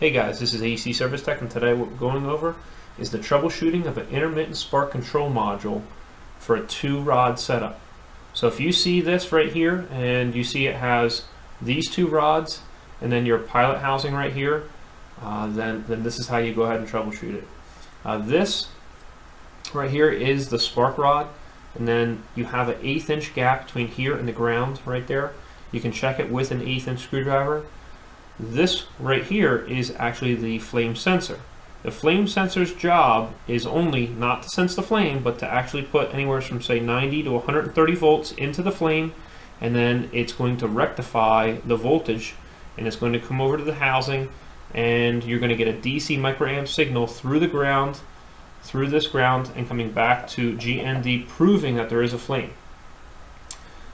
Hey guys, this is AC Service Tech and today what we're going over is the troubleshooting of an intermittent spark control module for a two rod setup. So if you see this right here and you see it has these two rods and then your pilot housing right here, uh, then, then this is how you go ahead and troubleshoot it. Uh, this right here is the spark rod and then you have an eighth inch gap between here and the ground right there. You can check it with an eighth inch screwdriver this right here is actually the flame sensor. The flame sensor's job is only not to sense the flame, but to actually put anywhere from say 90 to 130 volts into the flame, and then it's going to rectify the voltage, and it's going to come over to the housing, and you're going to get a DC microamp signal through the ground, through this ground, and coming back to GND, proving that there is a flame.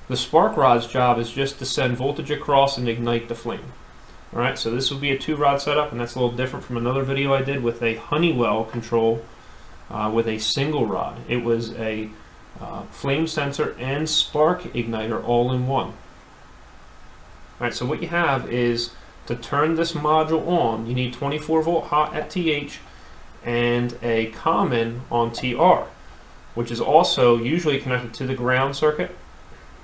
The spark rod's job is just to send voltage across and ignite the flame. Alright, so this will be a two rod setup and that's a little different from another video I did with a Honeywell control uh, with a single rod. It was a uh, flame sensor and spark igniter all in one. Alright, so what you have is to turn this module on, you need 24 volt hot at TH and a common on TR, which is also usually connected to the ground circuit.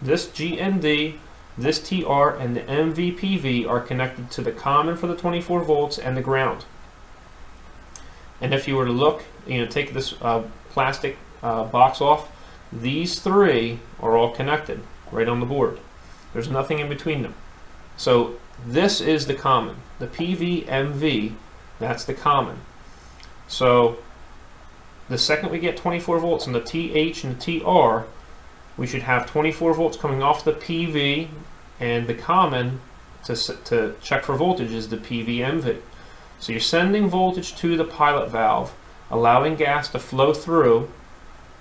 This GND this TR and the MVPV are connected to the common for the 24 volts and the ground. And if you were to look, you know, take this uh, plastic uh, box off, these three are all connected right on the board. There's nothing in between them. So this is the common. The PVMV, that's the common. So the second we get 24 volts in the TH and the TR, we should have 24 volts coming off the PV and the common to, to check for voltage is the PVMV. So you're sending voltage to the pilot valve, allowing gas to flow through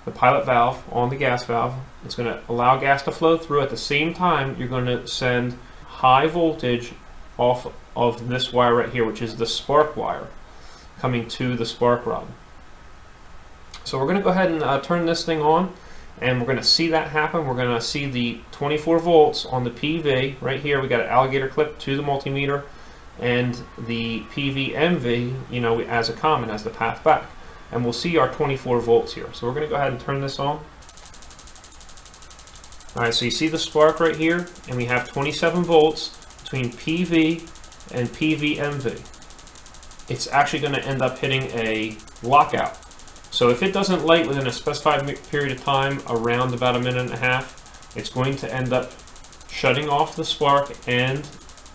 the pilot valve on the gas valve. It's going to allow gas to flow through. At the same time, you're going to send high voltage off of this wire right here, which is the spark wire, coming to the spark rod. So we're going to go ahead and uh, turn this thing on and we're going to see that happen. We're going to see the 24 volts on the PV right here. We got an alligator clip to the multimeter and the PVMV, you know, as a common, as the path back. And we'll see our 24 volts here. So we're going to go ahead and turn this on. Alright, so you see the spark right here, and we have 27 volts between PV and PVMV. It's actually going to end up hitting a lockout. So if it doesn't light within a specified period of time, around about a minute and a half, it's going to end up shutting off the spark and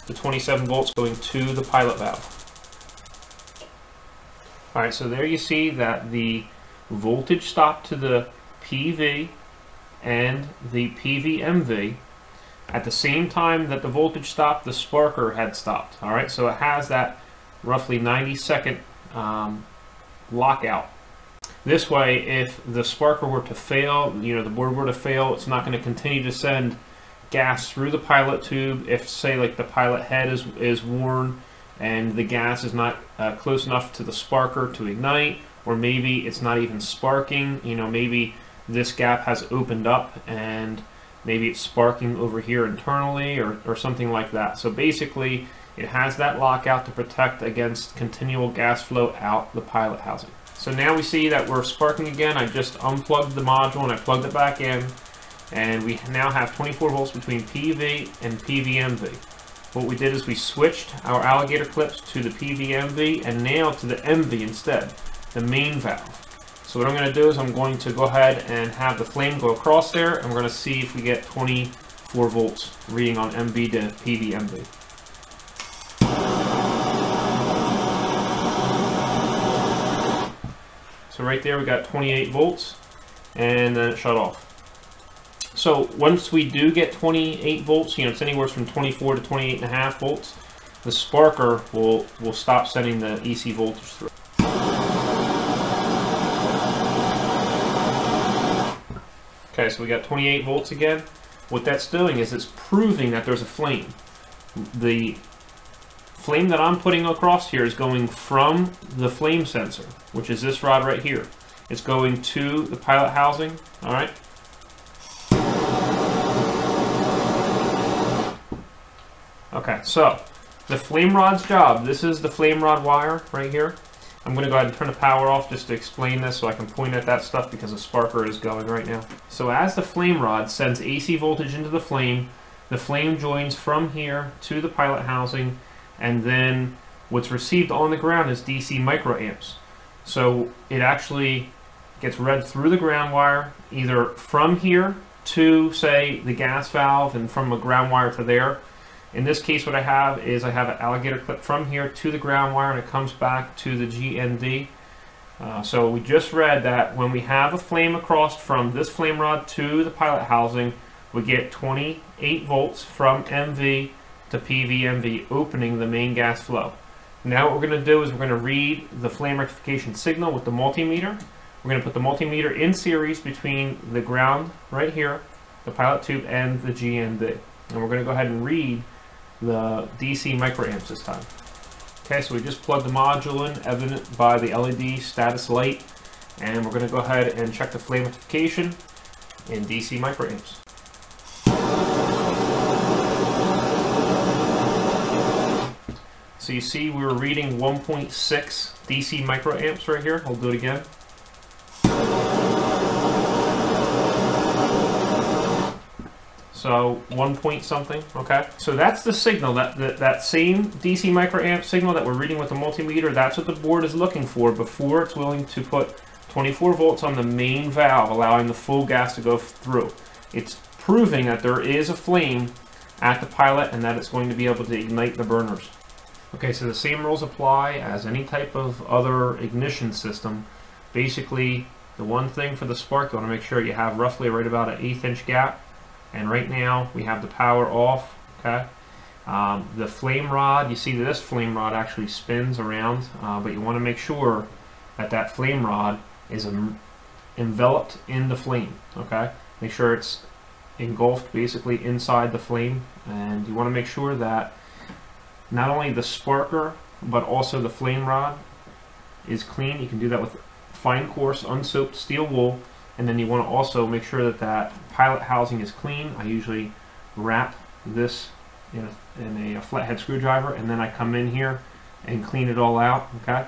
the 27 volts going to the pilot valve. Alright, so there you see that the voltage stop to the PV and the PVMV at the same time that the voltage stopped, the sparker had stopped. Alright, so it has that roughly 90 second um, lockout this way, if the sparker were to fail, you know, the board were to fail, it's not going to continue to send gas through the pilot tube. If, say, like the pilot head is, is worn and the gas is not uh, close enough to the sparker to ignite, or maybe it's not even sparking, you know, maybe this gap has opened up and maybe it's sparking over here internally or, or something like that. So basically, it has that lockout to protect against continual gas flow out the pilot housing. So now we see that we're sparking again. I just unplugged the module and I plugged it back in. And we now have 24 volts between PV and PVMV. What we did is we switched our alligator clips to the PVMV and now to the MV instead, the main valve. So what I'm going to do is I'm going to go ahead and have the flame go across there and we're going to see if we get 24 volts reading on MV to PVMV. Right there we got 28 volts and then it shut off. So once we do get 28 volts, you know, it's anywhere from 24 to 28 and a half volts, the sparker will, will stop sending the EC voltage through. Okay, so we got 28 volts again. What that's doing is it's proving that there's a flame. The flame that I'm putting across here is going from the flame sensor, which is this rod right here. It's going to the pilot housing, all right? Okay, so the flame rod's job, this is the flame rod wire right here. I'm going to go ahead and turn the power off just to explain this so I can point at that stuff because the sparker is going right now. So as the flame rod sends AC voltage into the flame, the flame joins from here to the pilot housing and then what's received on the ground is DC microamps. So it actually gets read through the ground wire either from here to say the gas valve and from a ground wire to there in this case, what I have is I have an alligator clip from here to the ground wire and it comes back to the GND. Uh, so we just read that when we have a flame across from this flame rod to the pilot housing, we get 28 volts from MV to PVMV opening the main gas flow. Now what we're going to do is we're going to read the flame rectification signal with the multimeter. We're going to put the multimeter in series between the ground right here, the pilot tube, and the GND. And we're going to go ahead and read the DC microamps this time. Okay, so we just plugged the module in, evident by the LED status light, and we're going to go ahead and check the flame rectification in DC microamps. So you see we were reading 1.6 DC microamps right here. I'll do it again. So one point something, okay? So that's the signal, that, that, that same DC microamp signal that we're reading with the multimeter, that's what the board is looking for before it's willing to put 24 volts on the main valve, allowing the full gas to go through. It's proving that there is a flame at the pilot and that it's going to be able to ignite the burners. Okay, so the same rules apply as any type of other ignition system. Basically, the one thing for the spark, you want to make sure you have roughly right about an eighth inch gap. And right now we have the power off okay? Um, the flame rod you see this flame rod actually spins around uh, but you want to make sure that that flame rod is enveloped in the flame okay? Make sure it's engulfed basically inside the flame and you want to make sure that not only the sparker but also the flame rod is clean you can do that with fine coarse unsoaped steel wool and then you want to also make sure that that pilot housing is clean. I usually wrap this in a, in a flathead screwdriver and then I come in here and clean it all out. Okay,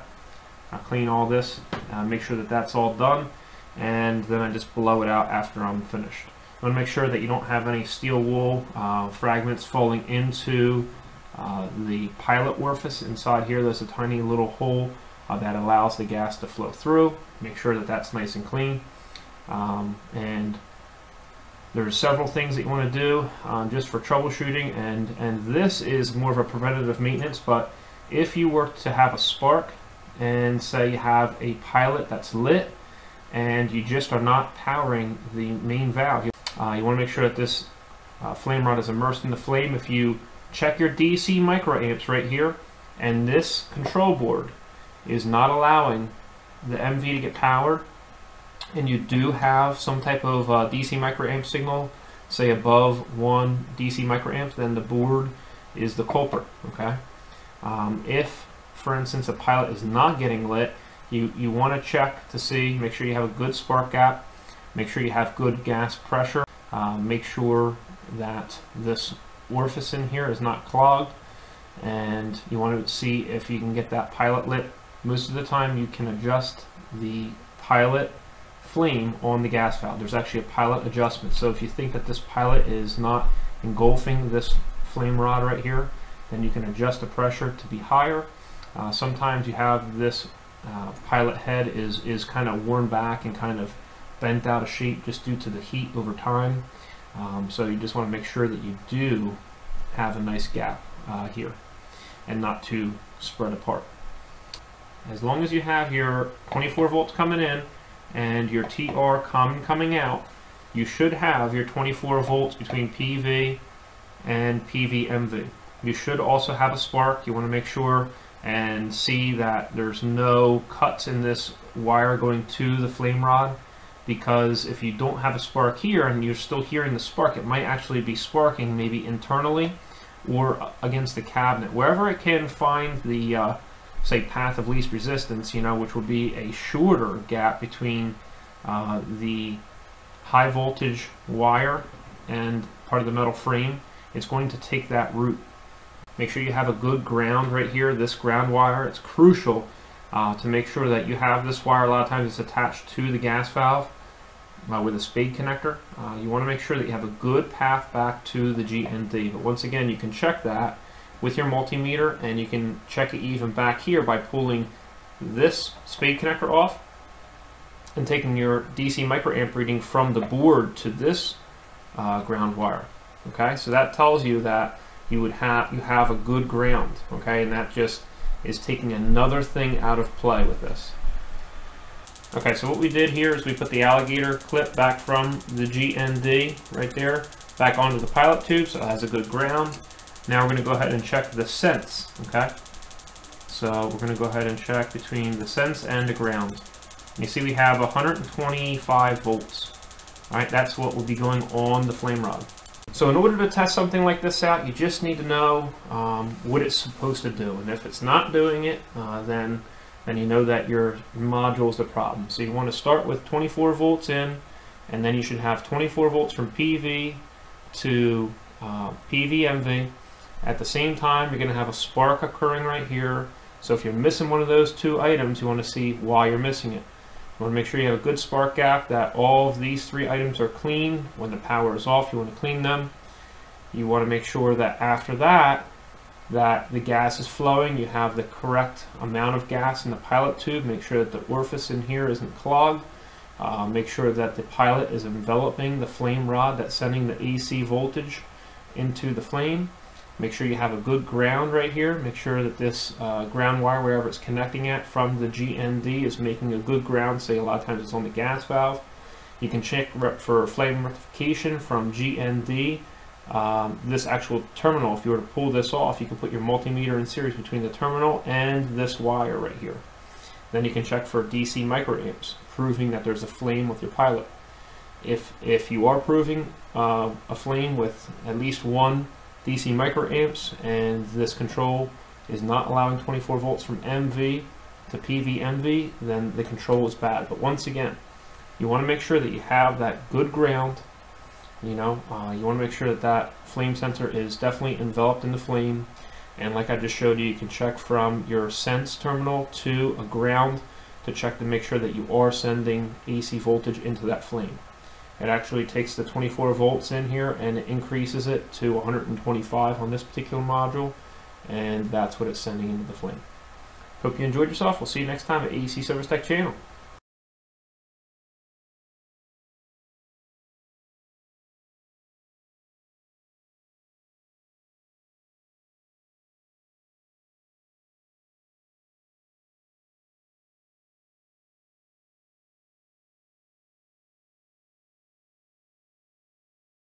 I clean all this, uh, make sure that that's all done, and then I just blow it out after I'm finished. You want to make sure that you don't have any steel wool uh, fragments falling into uh, the pilot orifice inside here. There's a tiny little hole uh, that allows the gas to flow through. Make sure that that's nice and clean. Um, and there's several things that you want to do um, just for troubleshooting and, and this is more of a preventative maintenance but if you were to have a spark and say you have a pilot that's lit and you just are not powering the main valve, uh, you want to make sure that this uh, flame rod is immersed in the flame. If you check your DC microamps right here and this control board is not allowing the MV to get powered and you do have some type of uh, DC microamp signal, say above one DC microamp, then the board is the culprit. Okay. Um, if, for instance, a pilot is not getting lit, you you want to check to see, make sure you have a good spark gap, make sure you have good gas pressure, uh, make sure that this orifice in here is not clogged, and you want to see if you can get that pilot lit. Most of the time, you can adjust the pilot flame on the gas valve. There's actually a pilot adjustment. So if you think that this pilot is not engulfing this flame rod right here, then you can adjust the pressure to be higher. Uh, sometimes you have this uh, pilot head is, is kind of worn back and kind of bent out of shape just due to the heat over time. Um, so you just want to make sure that you do have a nice gap uh, here and not too spread apart. As long as you have your 24 volts coming in and your TR common coming out, you should have your 24 volts between PV and PVMV. You should also have a spark. You want to make sure and see that there's no cuts in this wire going to the flame rod because if you don't have a spark here and you're still hearing the spark, it might actually be sparking maybe internally or against the cabinet. Wherever it can find the uh, say path of least resistance, you know, which would be a shorter gap between uh, the high voltage wire and part of the metal frame, it's going to take that route. Make sure you have a good ground right here, this ground wire. It's crucial uh, to make sure that you have this wire. A lot of times it's attached to the gas valve uh, with a spade connector. Uh, you want to make sure that you have a good path back to the GND. But once again, you can check that with your multimeter and you can check it even back here by pulling this spade connector off and taking your DC microamp reading from the board to this uh, ground wire. Okay, so that tells you that you would have you have a good ground. Okay, and that just is taking another thing out of play with this. Okay, so what we did here is we put the alligator clip back from the GND right there back onto the pilot tube, so it has a good ground. Now we're going to go ahead and check the sense. Okay, so we're going to go ahead and check between the sense and the ground. You see we have 125 volts. All right, that's what will be going on the flame rod. So in order to test something like this out, you just need to know um, what it's supposed to do. And if it's not doing it, uh, then, then you know that your module is the problem. So you want to start with 24 volts in, and then you should have 24 volts from PV to uh, PVMV. At the same time, you're going to have a spark occurring right here. So if you're missing one of those two items, you want to see why you're missing it. You want to make sure you have a good spark gap, that all of these three items are clean. When the power is off, you want to clean them. You want to make sure that after that, that the gas is flowing. You have the correct amount of gas in the pilot tube. Make sure that the orifice in here isn't clogged. Uh, make sure that the pilot is enveloping the flame rod that's sending the AC voltage into the flame. Make sure you have a good ground right here. Make sure that this uh, ground wire, wherever it's connecting at from the GND, is making a good ground. Say a lot of times it's on the gas valve. You can check for flame rectification from GND. Um, this actual terminal, if you were to pull this off, you can put your multimeter in series between the terminal and this wire right here. Then you can check for DC microamps, proving that there's a flame with your pilot. If, if you are proving uh, a flame with at least one DC microamps and this control is not allowing 24 volts from MV to PVMV, then the control is bad. But once again, you want to make sure that you have that good ground. You know, uh, you want to make sure that that flame sensor is definitely enveloped in the flame. And like I just showed you, you can check from your sense terminal to a ground to check to make sure that you are sending AC voltage into that flame. It actually takes the 24 volts in here and increases it to 125 on this particular module and that's what it's sending into the flame. Hope you enjoyed yourself. We'll see you next time at AC Service Tech channel.